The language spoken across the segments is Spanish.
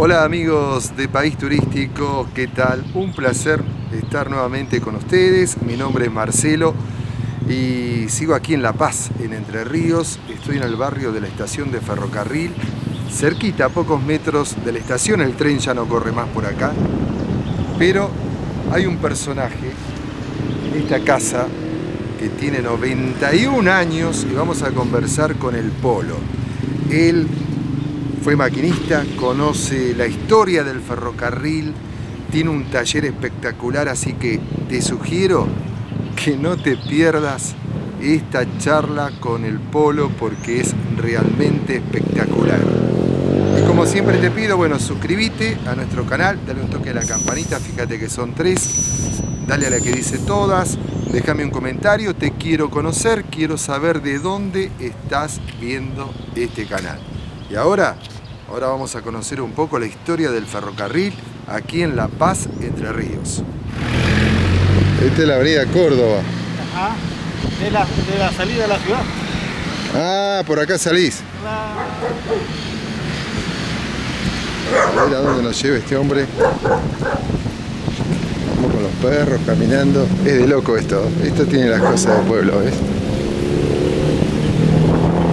Hola amigos de País Turístico, ¿qué tal? Un placer estar nuevamente con ustedes. Mi nombre es Marcelo y sigo aquí en La Paz, en Entre Ríos. Estoy en el barrio de la estación de ferrocarril, cerquita, a pocos metros de la estación. El tren ya no corre más por acá. Pero hay un personaje en esta casa que tiene 91 años y vamos a conversar con el Polo. Él fue maquinista, conoce la historia del ferrocarril, tiene un taller espectacular, así que te sugiero que no te pierdas esta charla con el Polo porque es realmente espectacular. Y como siempre te pido, bueno, suscríbete a nuestro canal, dale un toque a la campanita, fíjate que son tres, dale a la que dice todas, déjame un comentario, te quiero conocer, quiero saber de dónde estás viendo este canal. Y ahora, ahora vamos a conocer un poco la historia del ferrocarril aquí en La Paz, Entre Ríos. Esta es la avenida Córdoba. Ajá, de la, de la salida de la ciudad. Ah, por acá salís. A ver a dónde nos lleva este hombre. Vamos con los perros caminando. Es de loco esto. Esto tiene las cosas del pueblo, ¿ves?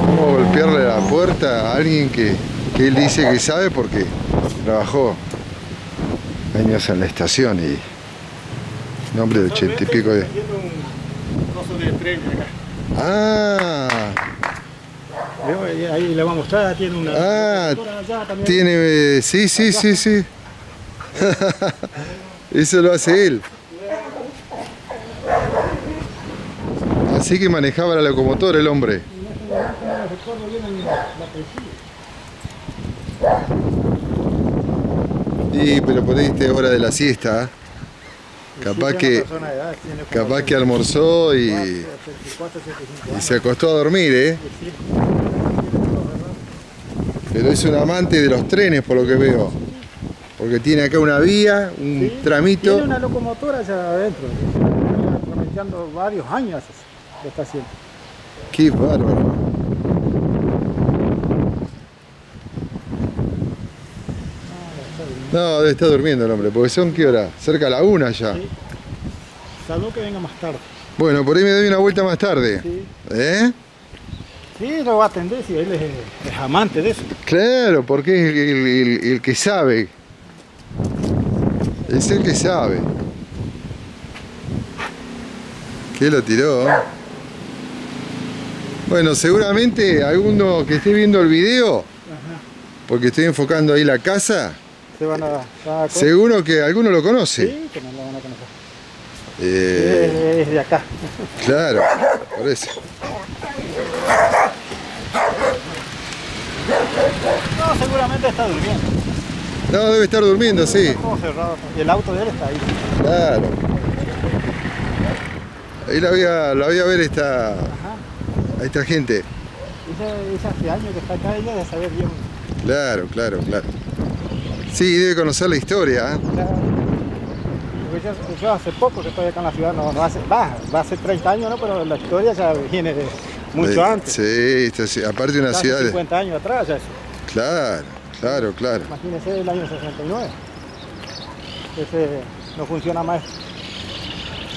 Vamos a golpearle la puerta a alguien que él dice que sabe porque trabajó años en la estación y un hombre de ochenta y pico de... Ah, Veo, Ahí le va a mostrar, tiene una... Ah, locomotora allá también. tiene... eh, Sí, sí, sí, sí. Eso lo hace él. Así que manejaba la locomotora el hombre. No recuerdo bien el- la apellido. Y pero por ahí esta hora de la siesta. Capaz que, capaz que almorzó y, 74, 75 y años. se acostó a dormir, ¿eh? Pero es un amante de los trenes por lo que veo. Porque tiene acá una vía, un Sí, tramito. Tiene una locomotora allá adentro. Está varios años lo está haciendo. Qué bárbaro. No, debe estar durmiendo el hombre, porque son qué hora? Cerca a la una ya. Sí. Salvo que venga más tarde. Bueno, por ahí me doy una vuelta más tarde. Sí, ¿Eh? sí lo va a atender si él es, es amante de eso. Claro, porque es el, el- el- el que sabe. Es el que sabe. ¿Qué lo tiró? Bueno, seguramente alguno que esté viendo el video, porque estoy enfocando ahí la casa, Se van a, van a seguro que alguno lo conoce. Sí, que no lo van a conocer. Eh, Es, de acá. claro, por eso. No, seguramente está durmiendo. No, debe estar durmiendo, sí. Está todo cerrado. Y el auto de él está ahí. Claro. Ahí la voy a, la voy a ver esta, Ajá. a esta gente. Ese hace años que está acá, ella de saber bien. Claro, claro, claro. Sí, debe conocer la historia. ¿eh? Yo, yo hace poco que estoy acá en la ciudad, no, no hace, va, va a ser 30 años, ¿no? Pero la historia ya viene de mucho antes. Sí, sí, aparte de una ciudad. de- 50 años atrás ya eso. Claro, claro, claro. Imagínese el año 69. Ese no funciona más.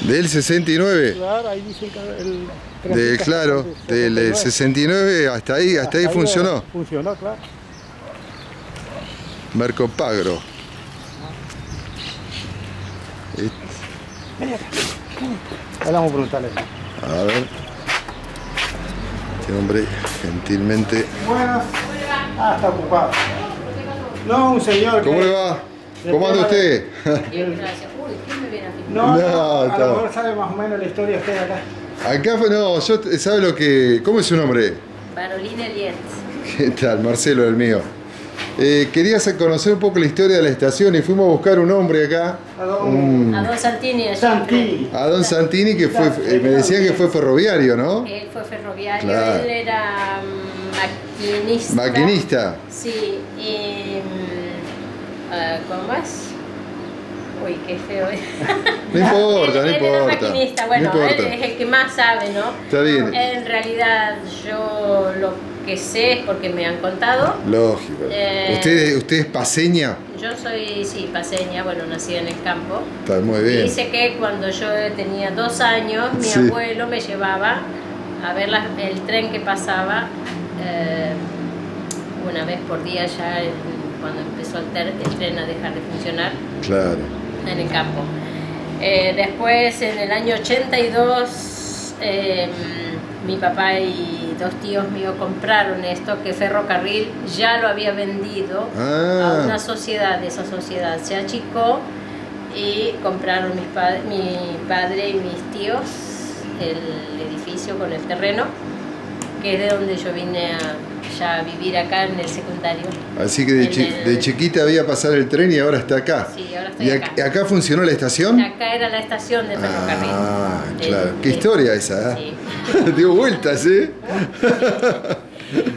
Del 69. Claro, ahí dicen que el... De, claro, el del 69 hasta ahí, hasta ahí funcionó. Funcionó, claro. Mercopagro. Eh, Ahí vamos a preguntarle. A ver. Este hombre gentilmente. Buenas. Ah, está ocupado. No, un señor ¿Cómo que- le va? ¿Cómo anda usted? Bien, gracias. Uy, ¿quién me viene a filmar? No, No, no, a está- lo mejor sabe más o menos la historia usted acá. Acá fue, no, yo, ¿sabe lo que? ¿Cómo es su nombre? Carolina Lietz. ¿Qué tal? Marcelo, el mío. Eh, quería hacer- conocer un poco la historia de la estación y fuimos a buscar un hombre acá, A don un- A don Santini. Santini. a don Santini, que fue, eh, me decían que fue ferroviario, ¿no? Él fue ferroviario, Claro. él era mm, maquinista. Maquinista. Sí, y. ah, ¿Cómo más? Uy, qué feo. eh. No importa, no él, él era importa. maquinista, No bueno, importa. él es el que más sabe, ¿no? Está bien. En realidad, yo lo que sé es porque me han contado. Lógico. Eh, ¿Usted, ¿Usted es paseña? Yo soy, sí, paseña, bueno, nací en el campo. Está muy bien. Dice que cuando yo tenía dos años, mi Sí. abuelo me llevaba a ver la- el tren que pasaba eh, una vez por día ya cuando empezó el, ter- el tren a dejar de funcionar Claro. en el campo. Eh, después, en el año 82, eh, mi papá y dos tíos míos compraron esto, que Ferrocarril ya lo había vendido Ah. a una sociedad, esa sociedad se achicó y compraron mis pa- mi padre y mis tíos el edificio con el terreno, que es de donde yo vine a, ya a vivir acá en el secundario. Así que de, chi- el- de chiquita veía pasar el tren y ahora está acá. Sí, ahora estoy ¿Y ac- acá. acá funcionó la estación? Acá era la estación de ferrocarril. Ah, De- claro. Qué historia esa, Sí. ¿eh? Dio vueltas, ¿eh?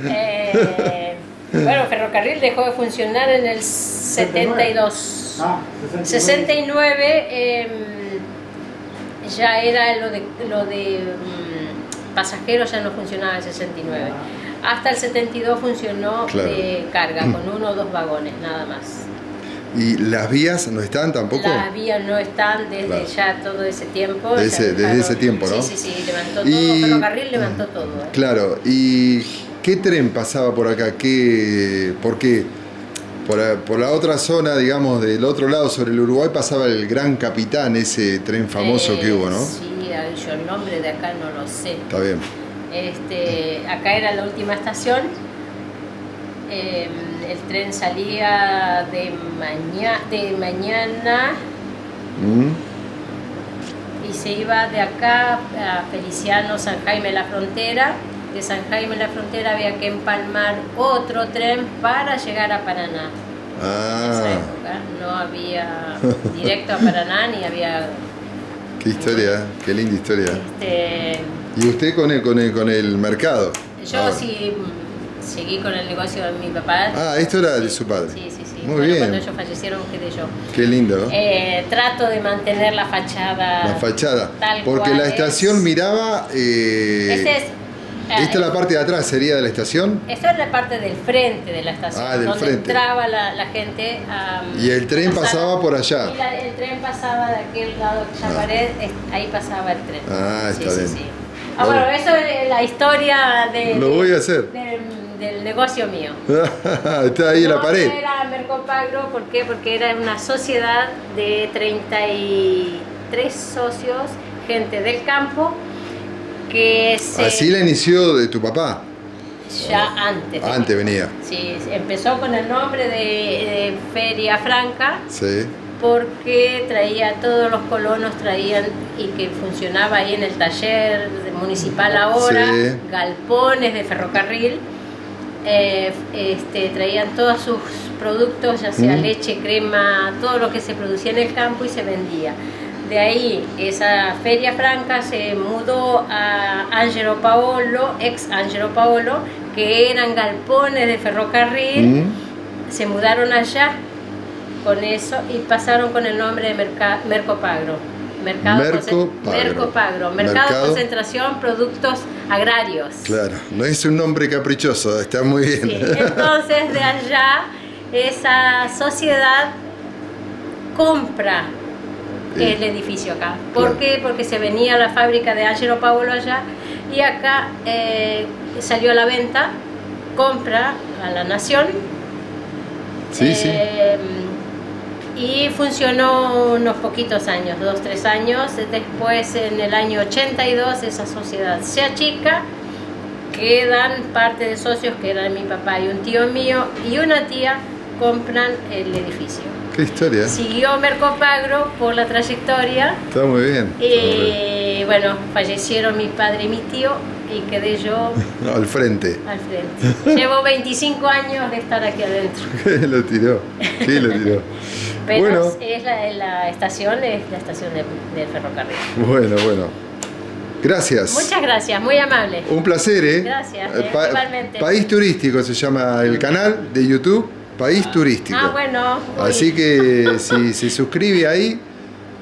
Eh, bueno, ferrocarril dejó de funcionar en el 72. Ah, 69 em, ya era lo de, lo de pasajeros, ya no funcionaba el 69. Hasta el 72 funcionó Claro. de carga, con uno o dos vagones, nada más. ¿Y las vías no están tampoco? Las vías no están desde Claro. ya todo ese tiempo. De ya ese- desde ese tiempo, ¿no? Sí, sí, sí, levantó Y- todo. Ferrocarril levantó todo. ¿eh? Claro, ¿y qué tren pasaba por acá? ¿Qué, ¿Por qué? Por, la- por la otra zona, digamos, del otro lado, sobre el Uruguay, pasaba el Gran Capitán, ese tren famoso que Eh, hubo, ¿no? Sí, yo el nombre de acá no lo sé. Está bien. Este, acá era la última estación. Eh, el tren salía de, maña- de mañana Mm, y se iba de acá a Feliciano, San Jaime la Frontera. De San Jaime la Frontera había que empalmar otro tren para llegar a Paraná. En esa Ah, época no había directo a Paraná ni había... qué historia, qué linda historia. Este, ¿Y usted con el, con el, con el mercado? yo Ahora. sí seguí con el negocio de mi papá. Ah, esto era de su padre. Sí, sí, sí. Muy Bueno, bien. Cuando ellos fallecieron quedé yo. Qué lindo, ¿no? Eh, trato de mantener la fachada. La fachada. tal Porque cual la es. estación miraba... eh, Este es, esta es eh, la parte de atrás, ¿sería de la estación? Esto es la parte del frente de la estación, Ah, del donde frente. entraba la, la gente a. Y el tren a pasar. pasaba por allá. Y la- el tren pasaba de aquel lado de Ah. Chaparet, es- ahí pasaba el tren. Ah, está Sí, sí, bien. sí. Ah, bueno, Bueno. eso es la historia de, Lo voy a hacer. del- del negocio mío. Está ahí en la pared. no era Mercopagro, ¿por qué? Porque era una sociedad de 33 socios, gente del campo, que se... Así la inició de tu papá. Ya antes. Antes venía. Sí, empezó con el nombre de, de Feria Franca Sí. porque traía, todos los colonos traían y que funcionaba ahí en el taller municipal ahora, Sí. galpones de ferrocarril, eh, este, traían todos sus productos, ya sea Mm. leche, crema, todo lo que se producía en el campo y se vendía. De ahí, esa Feria Franca se mudó a Angelo Paolo, ex Angelo Paolo, que eran galpones de ferrocarril Mm. se mudaron allá con eso y pasaron con el nombre de Merca- Mercopagro. Mercado Mercopagro. concent- Mercopagro. Mercado, Mercado. Concentración Productos Agrarios. Claro, no es un nombre caprichoso, está muy bien. Sí, Entonces de allá esa sociedad compra Sí. el edificio acá. ¿Por Claro. qué? Porque se venía la fábrica de Angelo Paolo allá y acá eh, salió a la venta, compra a la nación. Sí, sí. Eh, Y funcionó unos poquitos años, dos, tres años. Después, en el año 82, esa sociedad se achica. Quedan parte de socios que eran mi papá y un tío mío y una tía compran el edificio. Qué historia. Siguió Mercopagro por la trayectoria Está muy bien. y bueno, fallecieron mi padre y mi tío y quedé yo Al frente. al frente. Llevo 25 años de estar aquí adentro. lo tiró. Sí, lo tiró. Pero Bueno. es la, la estación, es la estación de- del ferrocarril. Bueno, bueno. Gracias. Muchas gracias, muy amable. Un placer, ¿eh? Gracias, Eh, eh, igualmente. País Turístico se llama el canal de YouTube, País Turístico. Ah, bueno. uy. Así que si se suscribe ahí,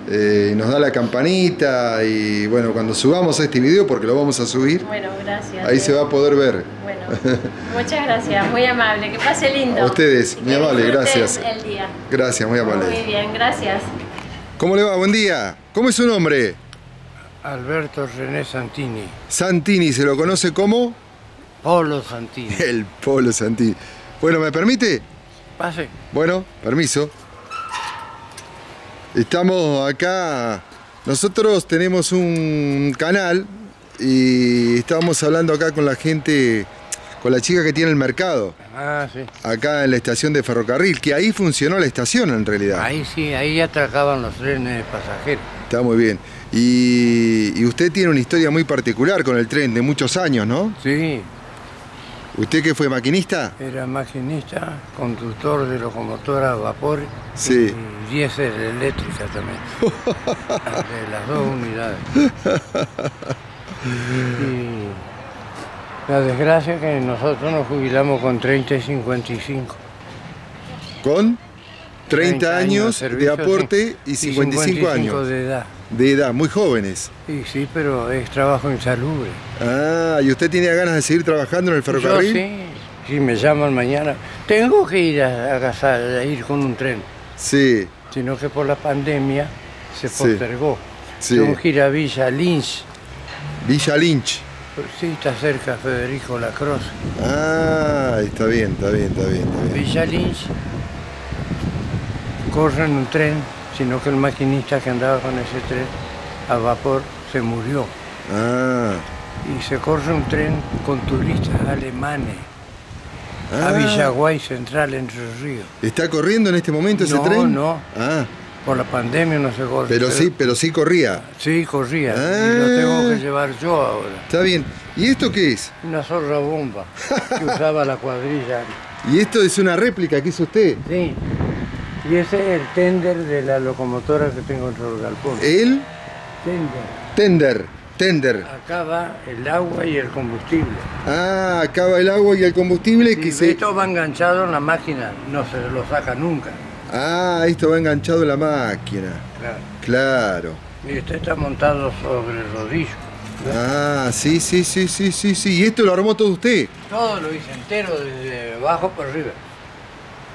eh, nos da la campanita y bueno, cuando subamos este video, porque lo vamos a subir, Bueno, gracias. ahí eh. se va a poder ver. Bueno, Muchas gracias, muy amable. Que pase lindo. A ustedes, Y muy amable, gracias. El día. Gracias, muy Muy amable. bien, gracias. ¿Cómo le va? Buen día. ¿Cómo es su nombre? Alberto René Santini, Santini, ¿se lo conoce como? Polo Santini. El Polo Santini. Bueno, ¿me permite? Pase. Bueno, permiso. Estamos acá. Nosotros tenemos un canal y estábamos hablando acá con la gente, con la chica que tiene el mercado, Ah, sí. acá en la estación de ferrocarril, que ahí funcionó la estación en realidad. Ahí sí, ahí atracaban los trenes de pasajeros. Está muy bien. Y, y usted tiene una historia muy particular con el tren de muchos años, ¿no? Sí, ¿Usted que fue maquinista? era maquinista, conductor de locomotora a vapor Sí. y diésel eléctrica también. de las dos unidades. Y la desgracia es que nosotros nos jubilamos con 30 y 55. Con 30, años de servicio, aporte sí, y 55, años de edad. De edad, muy jóvenes. Y sí, pero es trabajo insalubre. Ah, ¿y usted tenía ganas de seguir trabajando en el ferrocarril? Yo sí, si me llaman mañana, tengo que ir a, a a ir con un tren, Sí, sino que por la pandemia se Sí. postergó. sí. Tengo que ir a Villa Lynch, Villa Lynch. sí, está cerca Federico Lacroze. Ah, está bien, está bien, está bien, está bien. Villa Lynch corren un tren, sino que el maquinista que andaba con ese tren a vapor se murió. Ah, Y se corre un tren con turistas alemanes a ah. Villaguay Central, Entre Ríos. ¿Está corriendo en este momento ese No, tren? no. Ah, Por la pandemia no se corre. pero sí, pero sí corría. Sí, corría. Ah. Y lo tengo que llevar yo ahora. Está bien. ¿Y esto qué es? Una zorra bomba que usaba la cuadrilla. ¿Y esto es una réplica que hizo usted? Sí. Y ese es el tender de la locomotora que tengo en el galpón. El Tender. tender, tender. Acá va el agua y el combustible. Ah, acaba el agua y el combustible que Y se... esto va enganchado en la máquina, no se lo saca nunca. Ah, esto va enganchado en la máquina. Claro. Claro. Y este está montado sobre el rodillo. Ah, sí, sí, sí, sí, sí, sí. ¿Y esto lo armó todo usted? Todo lo hice entero, desde abajo por arriba.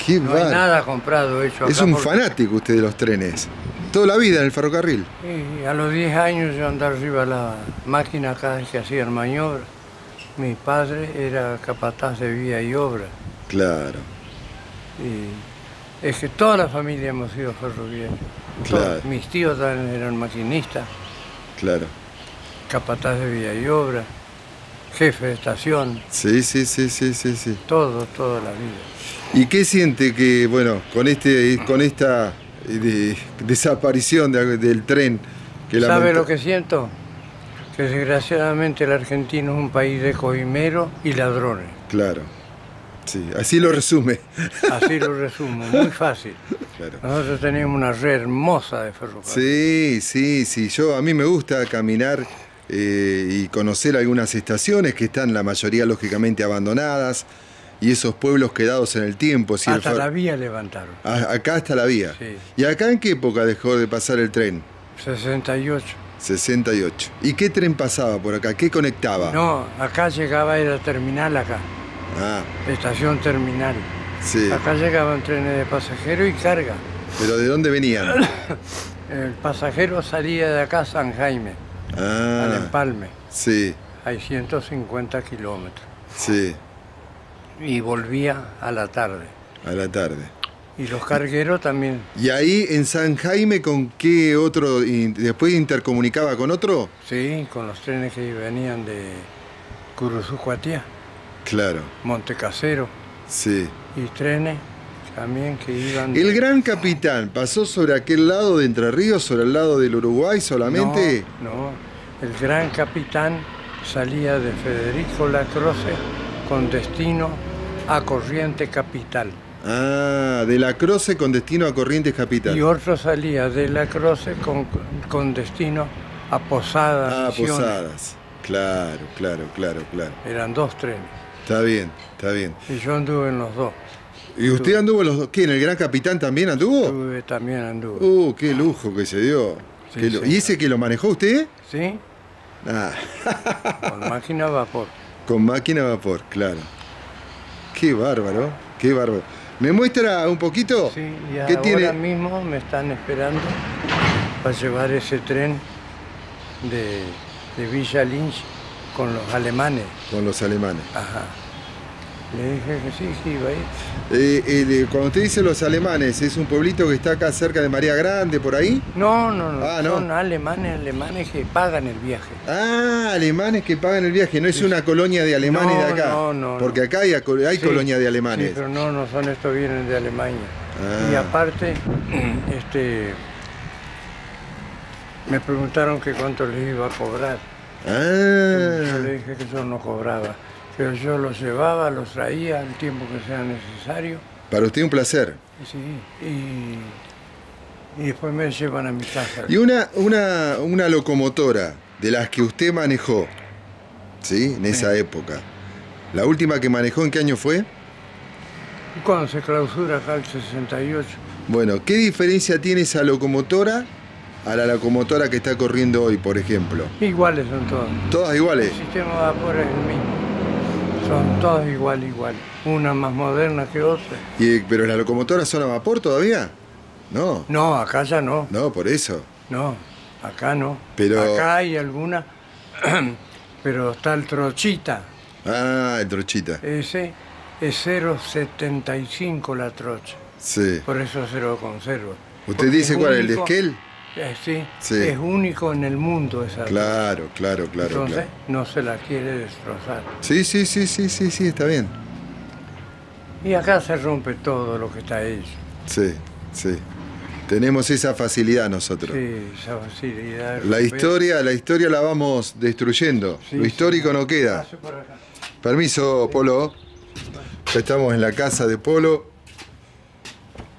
Qué No hay nada comprado hecho Es acá un porque- fanático usted de los trenes. Toda la vida en el ferrocarril. A los 10 años yo andaba arriba de la máquina cada vez que hacían maniobras. Mi padre era capataz de vía y obra. Claro. Y es que toda la familia hemos sido ferroviarios. Claro. Mis tíos también eran maquinistas, Claro. capataz de vía y obra, jefe de estación, Sí, sí, sí, sí, sí, sí. todo, toda la vida. ¿Y qué siente que, bueno, con este, con esta eh, de- desaparición de- del tren que ¿Sabe lamenta- lo que siento? Que desgraciadamente el argentino es un país de coimeros y ladrones. Claro. Sí, así lo resume. Así lo resumo, muy fácil. Claro. Nosotros teníamos una red hermosa de Sí, ferrocarril. sí, sí. Yo a mí me gusta caminar eh, y conocer algunas estaciones que están la mayoría lógicamente abandonadas y esos pueblos quedados en el tiempo. Si Hasta la vía levantaron. A- acá está la vía. Sí. ¿Y acá en qué época dejó de pasar el tren? 68. 68. ¿Y qué tren pasaba por acá? ¿Qué conectaba? No, acá llegaba, era terminal acá, Ah, estación terminal. sí. Acá llegaban trenes de pasajeros y carga. ¿Pero de dónde venían? El pasajero salía de acá a San Jaime, al Ah, empalme. sí, Hay 150 kilómetros. sí, Y volvía a la tarde. a la tarde. Y los cargueros también. ¿Y ahí en San Jaime con qué otro? y ¿Después intercomunicaba con otro? Sí, con los trenes que venían de Curuzucuatía, Claro, Montecasero sí. y trenes también que iban... de- ¿El gran capitán pasó sobre aquel lado de Entre Ríos, sobre el lado del Uruguay solamente? No, no, el gran capitán salía de Federico Lacroce con destino a Corriente Capital. Ah, de la Croce con destino a Corrientes Capital. Y otro salía de Lacroce con, con destino a Posadas. Ah, Misiones. Posadas. Claro, claro, claro, claro. Eran dos trenes. Está bien, está bien. Y yo anduve en los dos. ¿Y usted anduvo en los dos? ¿Qué? ¿En el Gran Capitán también anduvo? Estuve, también anduve. Uh, qué lujo que se dio. Sí. ¿Y ese que lo manejó usted? ¿Sí? Ah, Con máquina a vapor. Con máquina a vapor, claro. Qué bárbaro, qué bárbaro. ¿Me muestra un poquito? Sí, y ¿Qué ahora tiene? mismo me están esperando para llevar ese tren de, de Villa Lynch con los alemanes. Con los alemanes. Ajá. Le dije que sí, que iba a ir. Eh, eh, cuando usted dice los alemanes, ¿es un pueblito que está acá cerca de María Grande, por ahí? No, no, no. Ah, ¿no? Son alemanes, alemanes que pagan el viaje. Ah, alemanes que pagan el viaje, no es una colonia de alemanes No, de acá. no, no, Porque acá hay, aco- hay Sí, colonia de alemanes. Sí, pero no, no son estos, vienen de Alemania. Ah. Y aparte, este, me preguntaron que cuánto les iba a cobrar. Yo Ah, le dije que yo no cobraba, pero yo los llevaba, los traía el tiempo que sea necesario. para usted un placer. Sí, y, y después me llevan a mi casa. Y una, una, una locomotora de las que usted manejó, ¿sí? En esa época. La última que manejó, ¿en qué año fue? Cuando se clausura acá el 68, Bueno, ¿qué diferencia tiene esa locomotora a la locomotora que está corriendo hoy, por ejemplo? iguales son. Todas El iguales. sistema de vapor es el mismo. Son todas igual, igual. Una más moderna que otra. Y, ¿Pero las locomotoras son a vapor todavía? No, No, acá ya no. no, por eso. No, acá no. Pero- Acá hay alguna, pero está el trochita. Ah, el trochita. Ese es 0,75 la trocha. Sí. Por eso se lo conservo. ¿Usted Porque dice es cuál? ¿El único- Esquel? Eh, sí, Sí. es único en el mundo esa. Claro, claro, claro, Entonces claro. no se la quiere destrozar. Sí, sí, sí, sí, sí, sí, está bien. Y acá se rompe todo lo que está hecho. Sí, sí. Tenemos esa facilidad nosotros. Sí, esa facilidad. La historia, la historia la vamos destruyendo. Sí, Lo histórico no queda. Permiso, Polo. Ya estamos en la casa de Polo.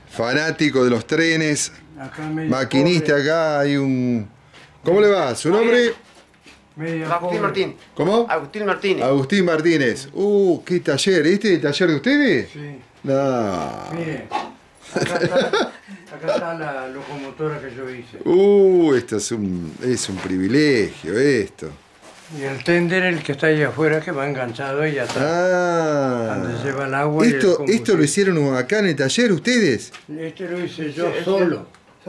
Fanático de los trenes. Acá medio Maquinista pobre, acá, hay un... ¿Cómo le va? ¿Su nombre? medio Agustín pobre. Martín. ¿Cómo? Agustín Martínez. Agustín Martínez. Uh, qué taller. ¿Este es el taller de ustedes? Sí. No. Mire, acá está, acá está la locomotora que yo hice. Uh, esto es un, es un privilegio, esto. Y el tender, el que está ahí afuera, que va enganchado ahí atrás. Ah. Donde lleva el agua y el Esto. ¿Esto lo hicieron acá en el taller ustedes? Este lo hice yo solo,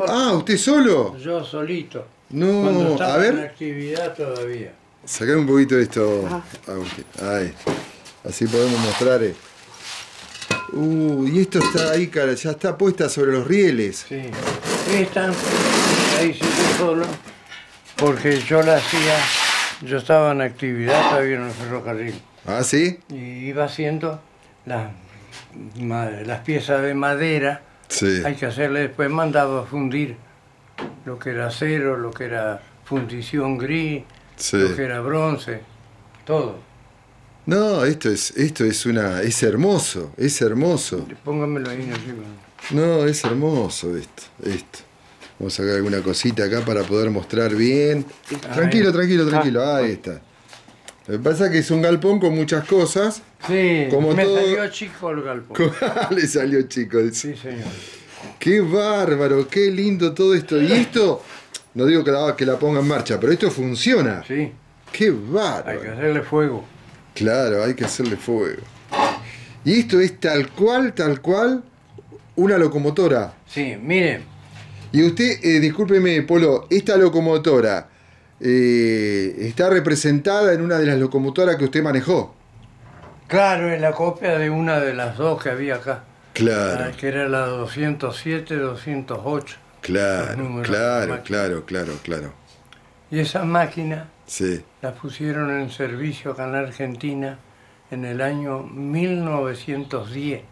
Ah, ¿usted solo? yo solito. No, Cuando estaba a ver. en actividad todavía. Sacame un poquito de esto, Agustín. Ahí. Así podemos mostrar. eh. Uh, y esto está ahí, cara, ya está puesta sobre los rieles. Sí. Esta la hice yo solo, porque yo la hacía, yo estaba en actividad todavía en el ferrocarril. Ah, ¿sí? Y iba haciendo las, las piezas de madera. Sí. Hay que hacerle, después mandaba a fundir lo que era acero, lo que era fundición gris, Sí. lo que era bronce, todo. No, esto es, esto es una, es hermoso, es hermoso. Póngamelo ahí encima. No, es hermoso esto, esto. Vamos a sacar alguna cosita acá para poder mostrar bien. Tranquilo, tranquilo, tranquilo. Ahí está. Lo que pasa es que es un galpón con muchas cosas. Sí, Como me todo- salió chico el galpón. Le salió chico. Sí, señor. Qué bárbaro, qué lindo todo esto. Y esto, no digo que la, que la ponga en marcha, pero esto funciona. Sí, Qué hay bárbaro. que hacerle fuego. Claro, hay que hacerle fuego. Y esto es tal cual, tal cual, una locomotora. Sí, mire, Y usted, eh, discúlpeme, Polo, esta locomotora eh, está representada en una de las locomotoras que usted manejó. Claro, es la copia de una de las dos que había acá. Claro, Ah, Que era la 207, 208. los claro, números claro, claro, claro, claro. Y esa máquina Sí. la pusieron en servicio acá en Argentina en el año 1910.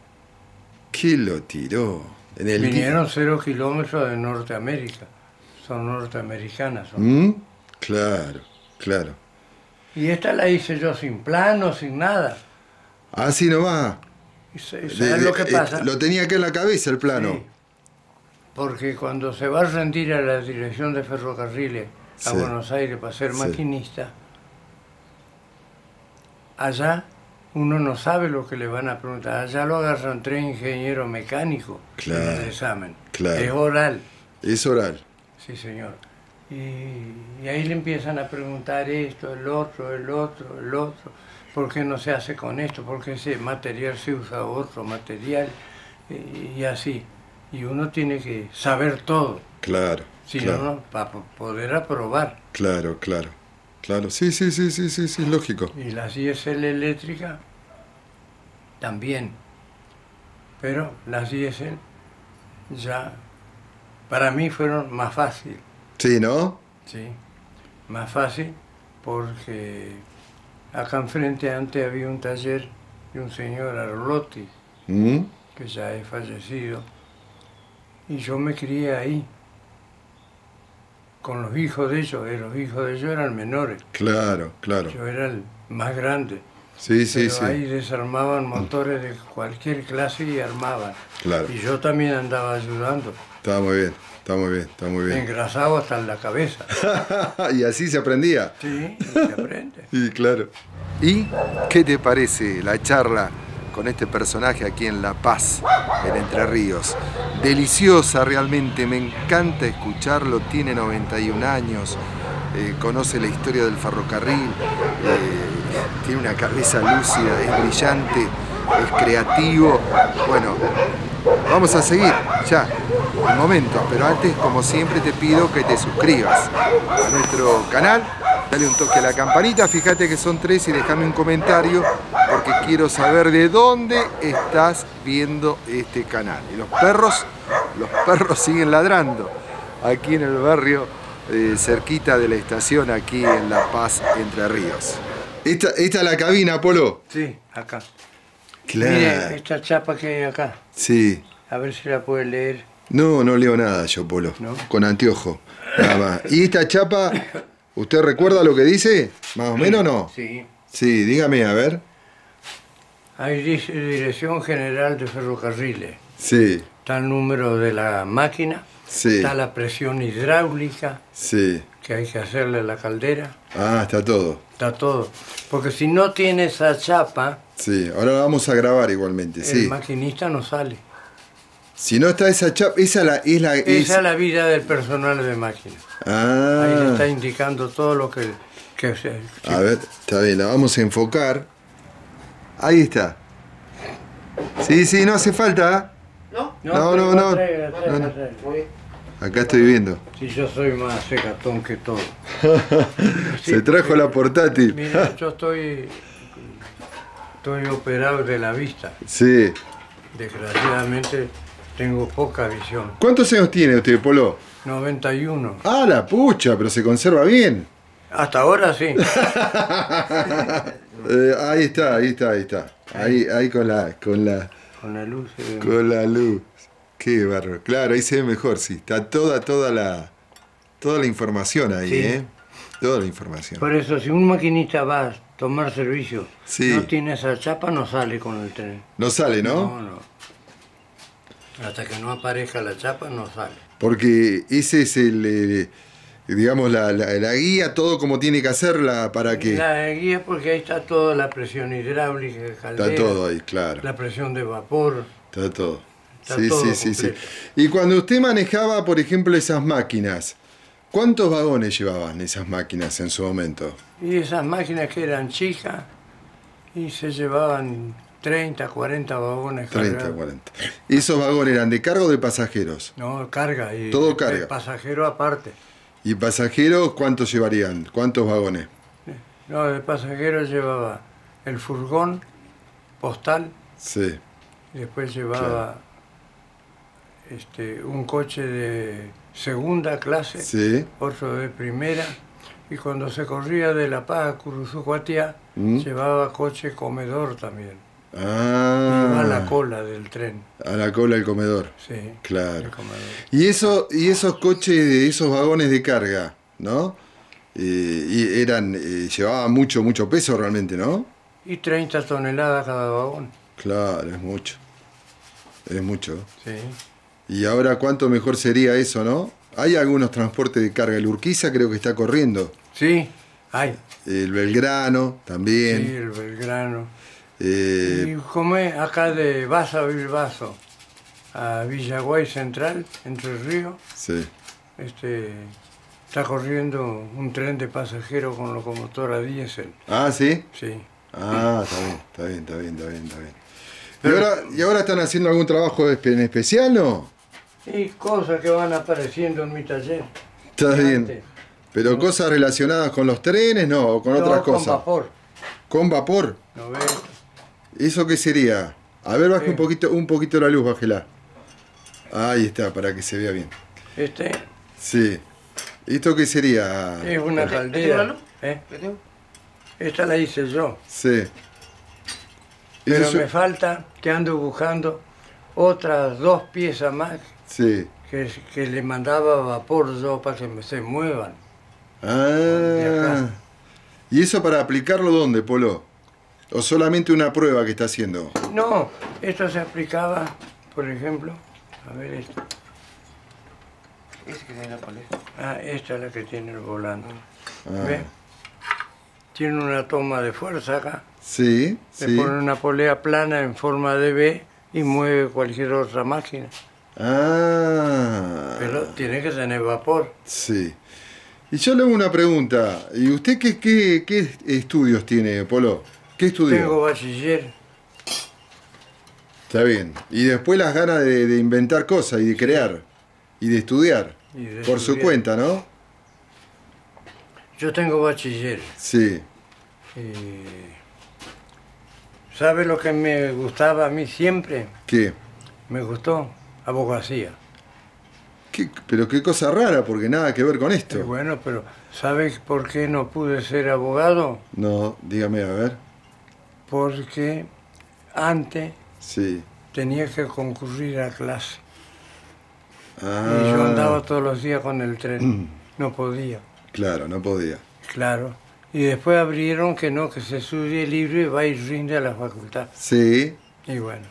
¿Qué lo tiró? En el Vinieron cero kilómetros de Norteamérica. Son norteamericanas. son. ¿Mm? Claro, claro. Y esta la hice yo sin plano, sin nada. Así nomás. ¿Y sa- De- ¿Sabes de- lo que eh, pasa? lo tenía acá en la cabeza el plano. Sí. Porque cuando se va a rendir a la dirección de ferrocarriles a Sí. Buenos Aires para ser Sí. maquinista, allá uno no sabe lo que le van a preguntar. Allá lo agarran tres ingenieros mecánicos Claro, en el examen. claro. Es oral, Es oral. sí señor. Y, y ahí le empiezan a preguntar esto, el otro, el otro, el otro. ¿Por qué no se hace con esto? ¿Por qué ese material se usa otro material? Y, y así. Y uno tiene que saber todo, Claro. si claro, no, para poder aprobar. Claro, claro. Claro. Sí, sí, sí, sí, sí, sí, lógico. Y la ISL eléctrica también. Pero las ISL ya para mí fueron más fácil, Sí, ¿no? ¿sí? Más fácil porque acá enfrente antes había un taller de un señor Arlotti, ¿Mm? que ya es fallecido, y yo me crié ahí con los hijos de ellos, eh, los hijos de ellos eran menores, Claro, claro. yo era el más grande. Sí, sí, Pero ahí sí. desarmaban motores de cualquier clase y armaban. Claro. Y yo también andaba ayudando, Está muy bien, está muy bien, está muy bien. engrasado hasta en la cabeza. y así se aprendía. Sí, se aprende. Y claro. ¿Y qué te parece la charla con este personaje aquí en La Paz, en Entre Ríos? Deliciosa realmente, me encanta escucharlo, tiene 91 años, eh, conoce la historia del ferrocarril, eh, tiene una cabeza lúcida, es brillante, es creativo. Bueno, vamos a seguir ya, un momento, pero antes, como siempre, te pido que te suscribas a nuestro canal, dale un toque a la campanita, fíjate que son tres y déjame un comentario porque quiero saber de dónde estás viendo este canal. Y los perros, los perros siguen ladrando aquí en el barrio eh, cerquita de la estación, aquí en La Paz, Entre Ríos. Esta, esta es la cabina, Polo. Sí, acá. Claro. Mire esta chapa que hay acá, Sí. a ver si la puede leer. No, no leo nada yo, Polo. ¿No? Con anteojo. Nada más. ¿Y esta chapa, usted recuerda lo que dice? ¿Más o menos no? Sí. Sí, dígame, a ver. Ahí dice Dirección General de Ferrocarriles. Sí, Está el número de la máquina, sí, está la presión hidráulica sí. que hay que hacerle a la caldera, Ah, está todo. está todo. Porque si no tiene esa chapa, Sí, ahora la vamos a grabar igualmente, el sí. maquinista no sale. Si no está esa chapa, esa la, es la... es- Esa es la vida del personal de máquina. Ahí le está Ah, indicando todo lo que, que se- a ver, está bien, la vamos a enfocar. Ahí está. Sí, sí, no hace falta. ¿No? No, no, no. No. Acá estoy viendo. Si yo soy más secatón que todo. Se trajo la portátil. Mira, yo estoy, estoy operado de la vista. Sí. Desgraciadamente tengo poca visión. ¿Cuántos años tiene usted, Polo? 91. Ah, la pucha, pero se conserva bien. Hasta ahora sí. Eh, ahí está, ahí está, ahí está. Ahí, ahí con la, con la, Con la luz. eh, con la luz. Qué bárbaro. Claro, ahí se ve mejor, sí. Está toda, toda la, toda la información ahí, Sí. ¿eh? Toda la información. Por eso, si un maquinista va a tomar servicio, Sí. no tiene esa chapa, no sale con el tren. No sale, ¿no? No, no. Hasta que no aparezca la chapa, no sale. Porque ese es el, eh, digamos, la, la- la guía, todo como tiene que hacerla para que... La guía, porque ahí está toda la presión hidráulica, caldera, Está todo ahí, claro. la presión de vapor. Está todo. Está sí, todo sí, sí, sí. Y cuando usted manejaba, por ejemplo, esas máquinas, ¿cuántos vagones llevaban esas máquinas en su momento? Y esas máquinas que eran chicas y se llevaban 30, 40 vagones 30, cargados. 40. ¿Y esos vagones eran de carga o de pasajeros? No, carga. Y Todo carga. pasajero aparte. ¿Y pasajeros cuántos llevarían? ¿Cuántos vagones? No, el pasajero llevaba el furgón postal, Sí, después llevaba este, un coche de segunda clase, sí. otro de primera, y cuando se corría de La Paz a Curuzucuatiá, Mm. llevaba coche comedor también. Iba a la Ah, cola del tren. a la cola del comedor. Sí, Claro. comedor. Y, eso, y esos coches, esos vagones de carga, ¿no? Eh, y eran, eh, llevaban mucho, mucho peso realmente, ¿no? Y 30 toneladas cada vagón. Claro, es mucho. Es mucho. Sí. Y ahora cuánto mejor sería eso, ¿no? Hay algunos transportes de carga. El Urquiza creo que está corriendo. Sí, hay. El Belgrano Sí, también. el Belgrano. Eh, Y como es acá de Baza a Bilbaso a Villaguay Central, Entre Ríos, sí. este, está corriendo un tren de pasajeros con locomotora diésel. Ah, sí. Sí, Ah, está bien, está bien, está bien, está bien, está bien. ¿Y ahora, ¿Y ahora están haciendo algún trabajo en especial no? Y cosas que van apareciendo en mi taller. Está bien. Antes. Pero cosas relacionadas con los trenes, no, o con No, otras con cosas. vapor. ¿Con vapor? ¿No ves? ¿Eso qué sería? A ver, baje Sí. un poquito, un poquito la luz, bájela. Ahí está, para que se vea bien. Este Sí. ¿Esto qué sería? es una ¿Tengo caldera. ¿eh? Esta la hice yo. Sí. Pero Eso me falta que ando buscando otras dos piezas más Sí. que, que le mandaba vapor yo para que me se muevan. Ah. ¿Y eso para aplicarlo dónde, Polo? ¿O solamente una prueba que está haciendo? No, esto se aplicaba, por ejemplo, a ver esto. Ese que tiene la paleta. Ah, esta es la que tiene el volante. Ah. ¿Ve? Tiene una toma de fuerza acá. Sí, Le sí. pone una polea plana en forma de V y mueve cualquier otra máquina. Ah. Pero tiene que tener vapor. Sí. Y yo le hago una pregunta. ¿Y usted qué, qué, qué estudios tiene, Polo? ¿Qué estudió? Tengo bachiller. Está bien. Y después las ganas de, de inventar cosas y de crear. Y de estudiar. Y de Por su cuenta, ¿no? Yo tengo bachiller. Sí. Y... ¿Sabe lo que me gustaba a mí siempre? ¿Qué? Me gustó abogacía. ¿Qué? Pero qué cosa rara, porque nada que ver con Y esto. bueno, pero ¿sabe por qué no pude ser abogado? No, dígame, a ver. Porque antes Sí. tenía que concurrir a clase. Ah, Y yo andaba todos los días con el tren. No podía, Claro, no podía. claro. Y después abrieron que no, que se estudie libre y va y rinde a la facultad. Sí, Y bueno,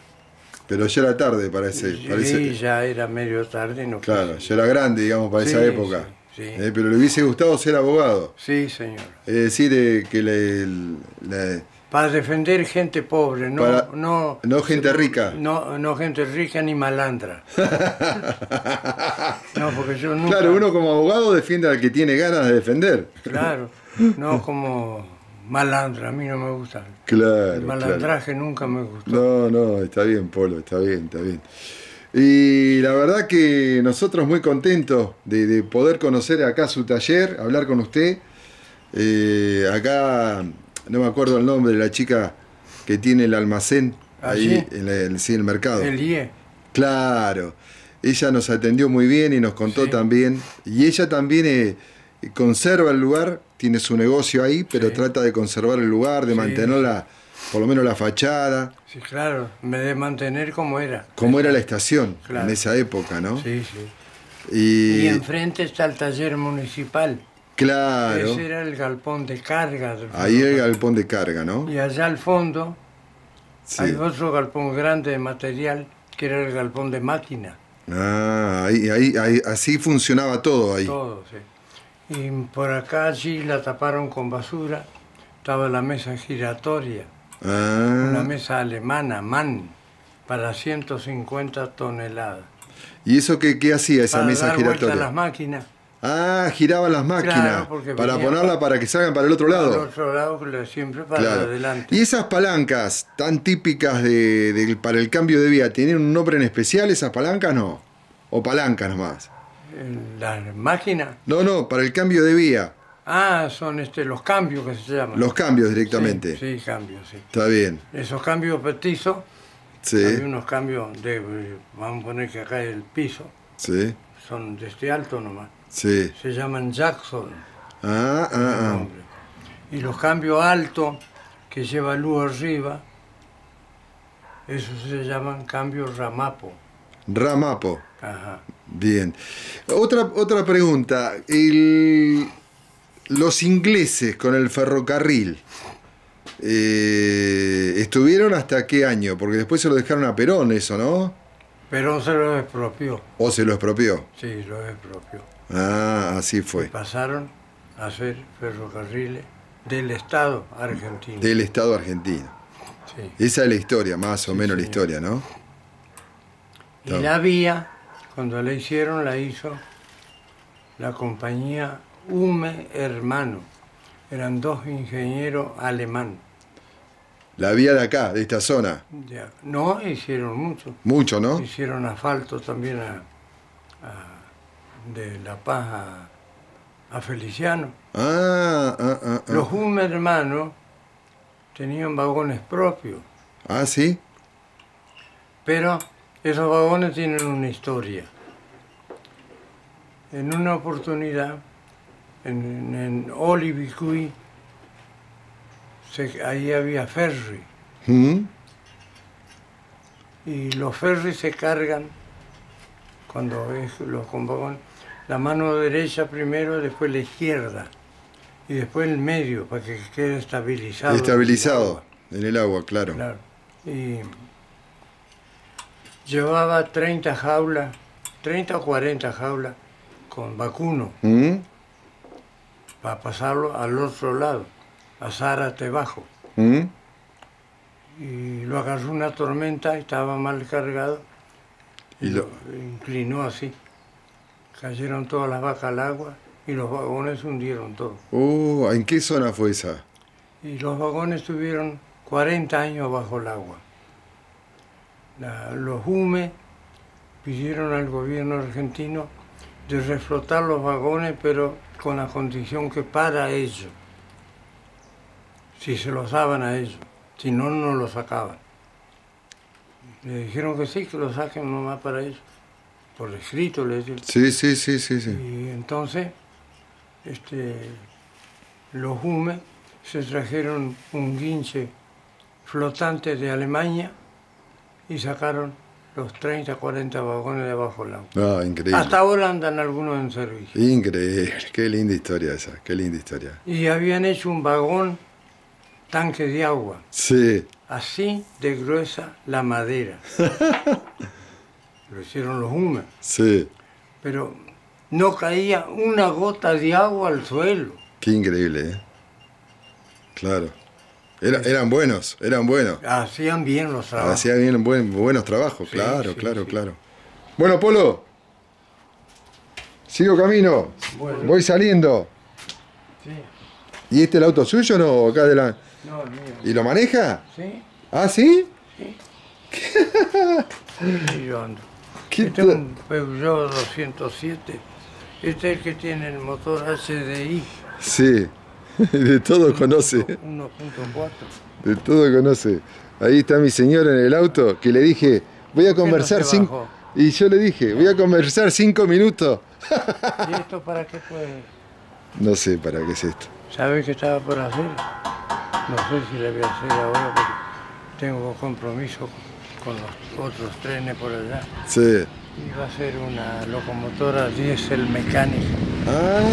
pero ya era tarde para ese. y para ese- ya era medio tarde no claro, ya era grande, digamos, para esa Sí, época. sí, sí. Eh, pero le hubiese gustado ser abogado. Sí, señor. Es decir, eh, que le, le- Para defender gente pobre, no, Para- no, no gente rica. no, no gente rica ni malandra. No, porque yo nunca. Claro, uno como abogado defiende al que tiene ganas de defender. Claro, no como malandra, a mí no me gusta. Claro. El claro. malandraje nunca me gustó. No, no, está bien, Polo, está bien, está bien. Y la verdad que nosotros muy contentos de, de poder conocer acá su taller, hablar con usted. Eh, acá, no me acuerdo el nombre de la chica que tiene el almacén ahí ¿Allí? en, sí, el mercado. El IE. Claro, ella nos atendió muy bien y nos contó Sí. también. Y ella también eh, conserva el lugar, tiene su negocio ahí, pero trata de conservar el lugar, de Sí, mantener la, por lo menos la fachada, Sí, claro, me de mantener como era. como era la estación Claro. en esa época, ¿no? Sí, sí. Y, Y enfrente está el taller municipal. Claro, Ese era el galpón de carga. del ahí el galpón de carga, ¿no? Y allá al fondo Sí. hay otro galpón grande de material que era el galpón de máquina. Ah, ahí, ahí, ahí- así funcionaba todo ahí. Todo, sí. Y por acá allí la taparon con basura. Estaba la mesa giratoria, una Ah, mesa alemana, MAN, para 150 toneladas. ¿y eso qué, qué hacía esa para mesa dar vuelta a giratoria? las máquinas. Ah, giraban las máquinas Claro, para ponerla pa- para que salgan para el otro lado. Al otro lado, siempre para Claro. adelante. Y esas palancas tan típicas de, para el cambio de vía, ¿tienen un nombre en especial esas palancas? No. O palancas nomás. Las máquinas. No, no, para el cambio de vía. Ah, son este, los cambios que se llaman. Los cambios directamente. Sí, sí, cambios, sí. Está bien. Esos cambios petizos, Sí, hay unos cambios de, vamos a poner que acá el piso, sí, son de este alto nomás. Sí. Se llaman Jackson. Ah, ah, ah. Y los cambios altos, que lleva luz arriba, esos se llaman cambios ramapo. Ramapo. Ajá. Bien. Otra, otra pregunta. El- los ingleses con el ferrocarril, eh, ¿estuvieron hasta qué año? Porque después se lo dejaron a Perón eso, ¿no? Perón se lo expropió. ¿O se lo expropió? Sí, lo expropió. Ah, así fue. pasaron a ser ferrocarriles del Estado argentino. Del Estado argentino. Sí. Esa es la historia, más o Sí, menos la historia, ¿no? Y la vía, cuando la hicieron, la hizo la compañía Hume Hermano. Eran dos ingenieros alemán. La vía de acá, de esta zona. Ya. No, hicieron mucho. Mucho, ¿no? Hicieron asfalto también a, a- de La Paz a, a Feliciano. Ah, ah, ah. ah. Los Hume hermanos tenían vagones propios, Ah, sí. pero esos vagones tienen una historia. En una oportunidad, en, en Olivicuy, se- ahí había ferry. ¿Mm? y los ferries se cargan cuando es los con vagón, la mano derecha primero, después la izquierda y después el medio para que quede estabilizado. Estabilizado en el agua, claro. Claro. Y llevaba 30 jaulas, 30 o 40 jaulas con vacuno ¿Mm? para pasarlo al otro lado, a Zárate Bajo. ¿Mm? Y lo agarró una tormenta, estaba mal cargado Y lo- inclinó así. Cayeron todas las vacas al agua y los vagones hundieron todos. Oh, ¿en qué zona fue esa? Y los vagones estuvieron 40 años bajo el agua. La- los HUME pidieron al gobierno argentino de reflotar los vagones, pero con la condición que para ellos, si se los daban a ellos, si no, no los sacaban. Le dijeron que sí, que lo saquen nomás para ellos. Por escrito les dijeron. Sí, sí, sí, sí, sí. Y entonces, este, los Hume se trajeron un guinche flotante de Alemania y sacaron los 30, 40 vagones debajo del agua. Ah, increíble. Hasta ahora andan algunos en servicio. Increíble. Qué linda historia esa, qué linda historia. Y habían hecho un vagón tanque de agua, Sí. así de gruesa la madera. Lo hicieron los Hume, Sí. pero no caía una gota de agua al suelo. Qué increíble, ¿eh? Claro. Era- eran buenos, eran buenos. Hacían bien los trabajos. Hacían bien buen- buenos trabajos, Sí, claro, sí, claro, sí. claro. Bueno, Polo. Sigo camino. Bueno. Voy saliendo. Sí. ¿Y este el auto suyo o no? Acá de la... No, el mío. ¿Y lo maneja? Sí, ¿Ah, sí? y yo ando. ¿Qué Este es un Peugeot 207. Este es el que tiene el motor HDI Sí. De todo conoce. 1.4. De todo conoce. Ahí está mi señora en el auto que le dije, voy a ¿Por qué no conversar se cinco... Y yo le dije, voy a conversar cinco minutos. ¿Y esto para qué fue? No sé para qué es esto. ¿Sabes qué estaba por hacer? No sé si le voy a hacer ahora porque tengo compromiso con los otros trenes por allá. Sí. Iba a ser una locomotora diésel mecánica. Ah.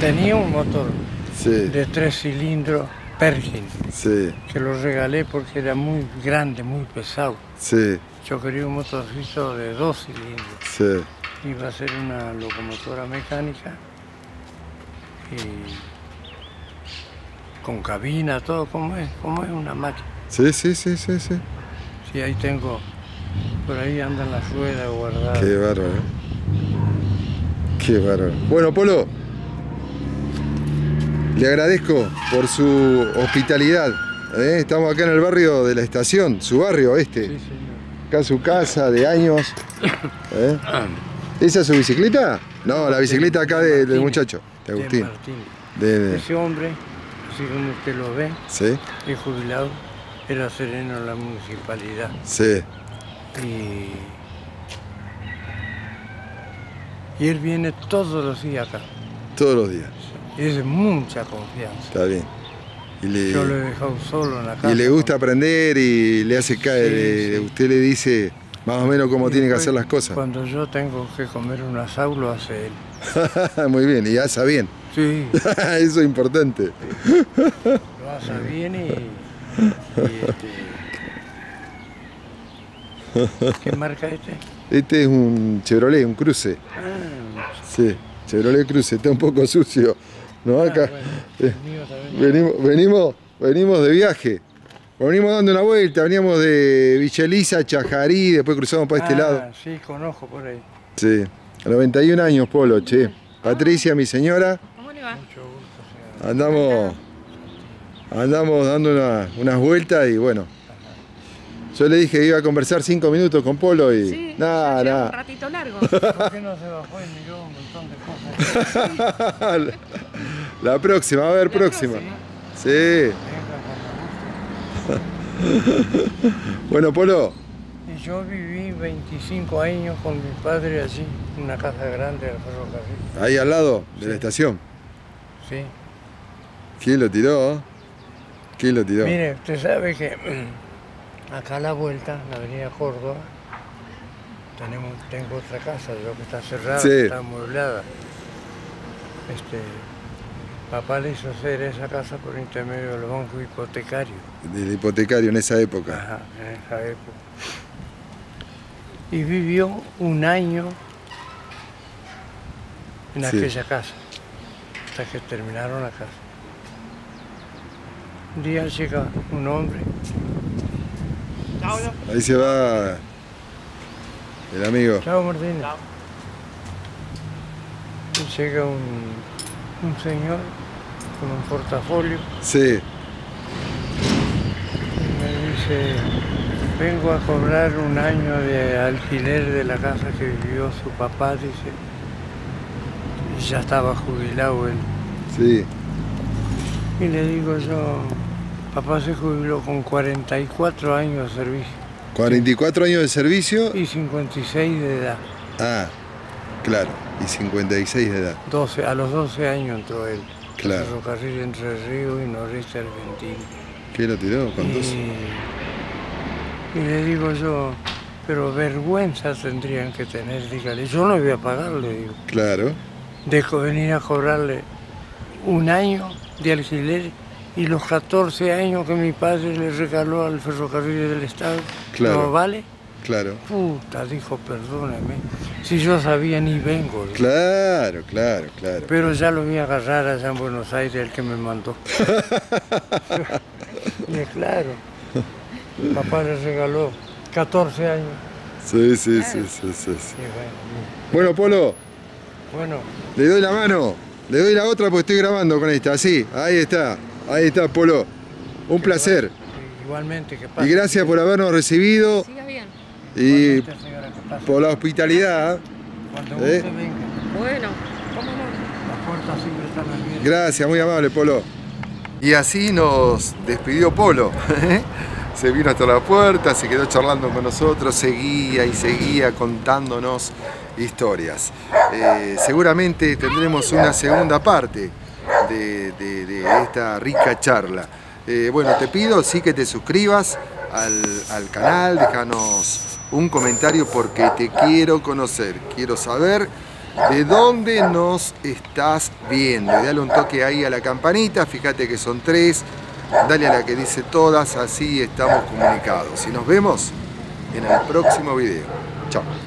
Tenía un motor Sí. de tres cilindros Perkin, Sí. que lo regalé porque era muy grande, muy pesado. Sí. Yo quería un motorcito de dos cilindros. Sí. Iba a ser una locomotora mecánica y con cabina, todo como es, como es una máquina. Sí, sí, sí, sí, sí. Sí, ahí tengo, por ahí andan las ruedas guardadas. Qué bárbaro. Qué bárbaro. Bueno, Polo, le agradezco por su hospitalidad. ¿eh? Estamos acá en el barrio de la estación, su barrio este. Sí, señor. Acá su casa de años. ¿eh? ¿Esa es su bicicleta? No, la bicicleta acá de- del muchacho, de Agustín. Martín. De- de- Ese hombre, así como usted lo ve, sí, es jubilado, era sereno en la municipalidad. sí. Y, y él viene todos los días acá. Todos los días. Y es de mucha confianza. Está bien. Y le, Yo lo he dejado solo en la casa. y le gusta aprender y le hace caer. Sí, sí. Usted le dice más o menos cómo Y tiene que hacer las cosas. Cuando yo tengo que comer un asado, lo hace él. Muy bien, y hace bien. Sí, Eso es importante. lo hace bien y. y este... ¿Qué marca este? Este es un Chevrolet, un cruce. Ah, Sí, Chevrolet cruce, está un poco sucio. ¿No? ah, Acá bueno, eh, venimos, venimos, venimos de viaje. Venimos dando una vuelta, veníamos de Villa Elisa, Chajarí, después cruzamos para este Ah, lado. Sí, conozco por ahí. Sí, a 91 años, Polo, che. Patricia, mi señora, ¿Cómo le va? Mucho gusto, señora. andamos Andamos dando una- unas vueltas y bueno. Yo le dije que iba a conversar cinco minutos con Polo y Sí, nada, nada. un ratito largo. ¿Por qué no se bajó y miró un montón de cosas? La próxima, a ver, próxima. Sí. Venga, Bueno, Polo, Y yo viví 25 años con mi padre allí, en una casa grande del ferrocarril. ahí al lado de la Sí. estación. Sí. ¿Quién lo tiró? ¿Quién lo tiró? Mire, usted sabe que acá a la vuelta, en la avenida Córdoba, tenemos, tengo otra casa, yo que está cerrada, Sí. está amueblada. Este, papá le hizo hacer esa casa por intermedio del banco hipotecario. Del hipotecario en esa época. Ajá, en esa época. Y vivió un año en Sí. aquella casa, hasta que terminaron la casa. Un día llega un hombre, Ahí se va el amigo. chao Martínez. Y llega un, un señor con un portafolio Sí, y me dice, vengo a cobrar un año de alquiler de la casa que vivió su papá, dice. Y ya estaba jubilado él. sí. Y le digo yo, papá se jubiló con 44 años de servicio 44 años de servicio. y 56 de edad. Ah, claro. Y 56 de edad. 12, a los 12 años entró él. Claro. Ferrocarril Entre Ríos y Noreste Argentino. ¿Qué lo tiró? ¿Cuántos? Y, y le digo yo, pero vergüenza tendrían que tener, dígale, yo no voy a pagar, le digo, Claro. de co- venir a cobrarle un año de alquiler y los 14 años que mi padre le regaló al ferrocarril del Estado. Claro. ¿No vale? Claro. Puta, dijo, perdóname. Si yo sabía ni vengo. dijo. Claro, claro, claro. Pero ya lo voy a agarrar allá en Buenos Aires el que me mandó. y claro. Papá le regaló 14 años. Sí, sí, sí, sí, sí. Bueno, Polo, bueno, le doy la mano. Le doy la otra porque estoy grabando con esta. Así, ahí está. Ahí está, Polo. Un placer. igualmente que pase. Y gracias por habernos recibido Siga bien. y Igualmente, señora, que pase. por la hospitalidad. Cuando ¿Eh? usted venga, Bueno, ¿cómo no? las puertas siempre están abiertas. Gracias, muy amable, Polo. Y así nos despidió Polo. Se vino hasta la puerta, se quedó charlando con nosotros, seguía y seguía contándonos historias. Eh, seguramente tendremos una segunda parte de, esta rica charla. Eh, bueno, te pido sí que te suscribas al, al canal, déjanos un comentario porque te quiero conocer, quiero saber de dónde nos estás viendo. Dale un toque ahí a la campanita, fíjate que son tres, dale a la que dice todas, así estamos comunicados. Y nos vemos en el próximo video. Chao.